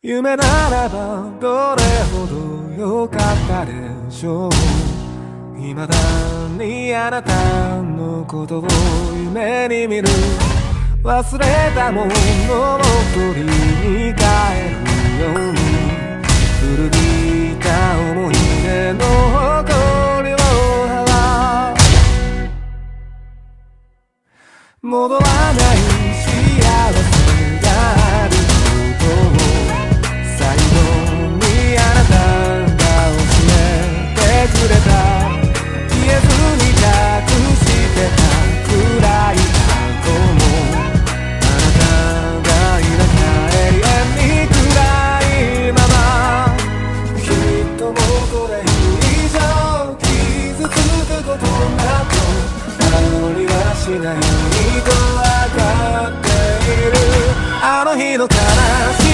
夢ならばどれほど良かったでしょう未だにあなたのことを夢に見る忘れたものを取りに帰るように古びた思い出の誇りを払う戻らないもこれ以上傷つくことなどありはしないとわかっている。あの日の悲しみさえあの日の